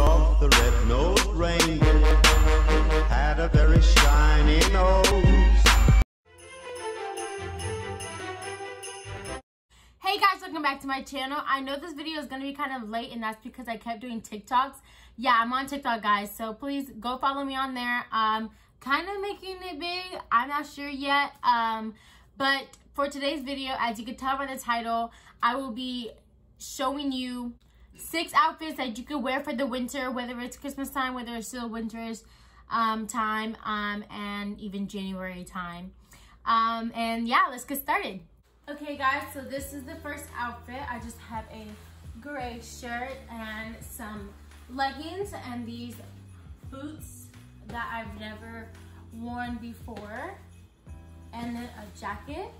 The red-nosed reindeer had a very shiny nose. Hey guys, welcome back to my channel. I know this video is going to be kind of late and that's because I kept doing TikToks. Yeah, I'm on TikTok guys, so please go follow me on there. Um, kind of making it big. I'm not sure yet. Um, but for today's video, as you can tell by the title, I will be showing you six outfits that you could wear for the winter, whether it's Christmas time, whether it's still winter's um, time, um, and even January time. Um, and yeah, let's get started. Okay guys, so this is the first outfit. I just have a gray shirt and some leggings and these boots that I've never worn before and then a jacket.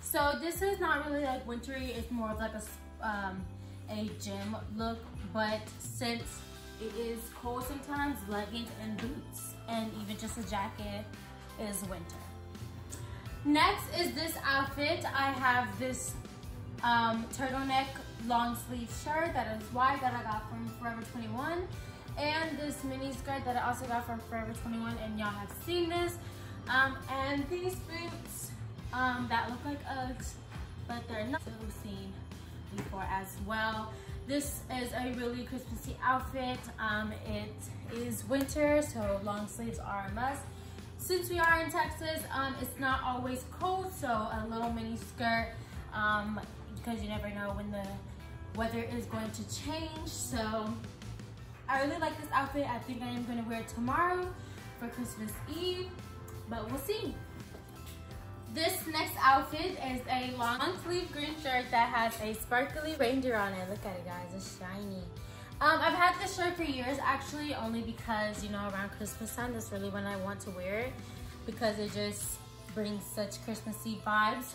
So this is not really like wintry, it's more of like a, um, a gym look, but since it is cold sometimes, leggings and boots and even just a jacket is winter. Next is this outfit. I have this um, turtleneck long sleeve shirt that is white that I got from Forever 21 and this mini skirt that I also got from Forever 21 and y'all have seen this. Um, and these boots um, that look like Uggs, but they're not so seen before as well. This is a really Christmassy outfit. Um, it is winter, so long sleeves are a must. Since we are in Texas, um, it's not always cold, so a little mini skirt, um, because you never know when the weather is going to change. So I really like this outfit. I think I am gonna wear it tomorrow for Christmas Eve, but we'll see. This next outfit is a long sleeve green shirt that has a sparkly reindeer on it. Look at it guys, it's shiny. Um, I've had this shirt for years actually, only because, you know, around Christmas time, that's really when I want to wear it because it just brings such Christmassy vibes.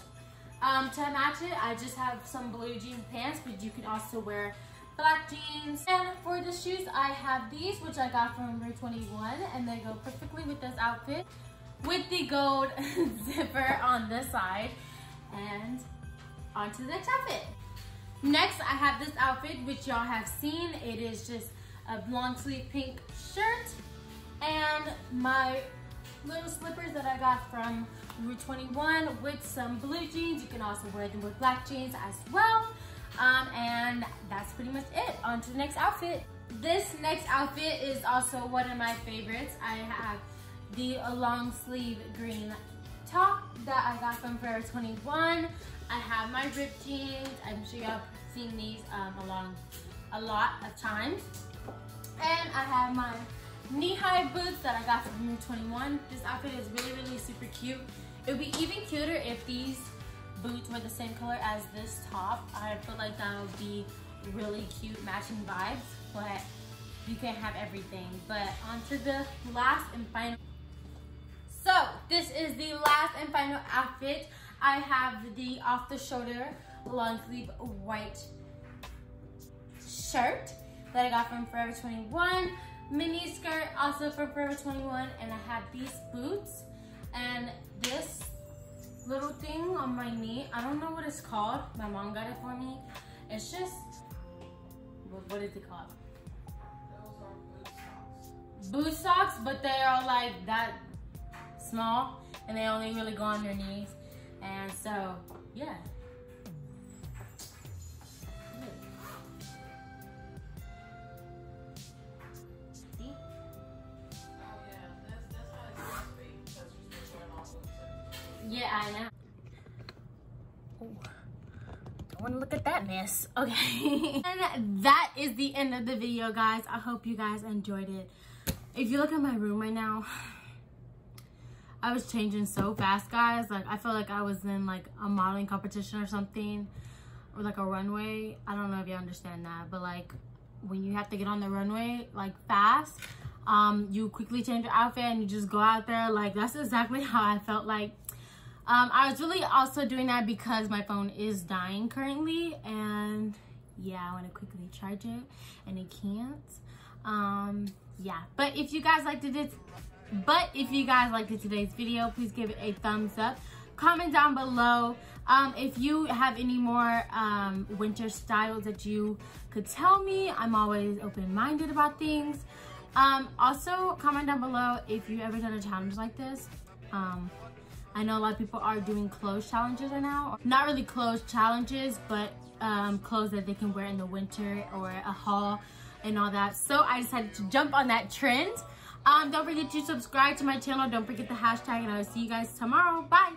Um, to match it, I just have some blue jean pants, but you can also wear black jeans. And for the shoes, I have these, which I got from Rue 21, and they go perfectly with this outfit with the gold zipper on this side. And onto the outfit. Next, I have this outfit, which y'all have seen. It is just a long sleeve pink shirt and my little slippers that I got from Rue 21 with some blue jeans. You can also wear them with black jeans as well. Um, and that's pretty much it. On to the next outfit. This next outfit is also one of my favorites. I have the long sleeve green top that I got from Forever 21. I have my ripped jeans. I'm sure y'all seen these um, along a lot of times. And I have my knee-high boots that I got from Rue 21. This outfit is really, really super cute. It would be even cuter if these boots were the same color as this top. I feel like that would be really cute matching vibes, but you can't have everything. But onto the last and final. So this is the last and final outfit. I have the off the shoulder long sleeve white shirt that I got from Forever 21. Mini skirt also from Forever 21 and I have these boots and this little thing on my knee. I don't know what it's called. My mom got it for me. It's just, what is it called? Boot socks, but they are like that small and they only really go on your knees. And so, yeah. Yeah, I know. Oh, don't want to look at that mess. Okay. and that is the end of the video, guys. I hope you guys enjoyed it. If you look at my room right now, I was changing so fast, guys. Like, I felt like I was in, like, a modeling competition or something. Or, like, a runway. I don't know if you understand that. But, like, when you have to get on the runway, like, fast, um, you quickly change your outfit and you just go out there. Like, that's exactly how I felt like um, I was really also doing that because my phone is dying currently and yeah, I want to quickly charge it and it can't. Um, yeah, but if you guys liked it, but if you guys liked today's video, please give it a thumbs up. comment down below um, if you have any more um, winter styles that you could tell me. I'm always open-minded about things. Um, also, comment down below if you've ever done a challenge like this. Um, I know a lot of people are doing clothes challenges right now. Not really clothes challenges, but um, clothes that they can wear in the winter or a haul and all that. So I decided to jump on that trend. Um, don't forget to subscribe to my channel. Don't forget the hashtag and I will see you guys tomorrow. Bye.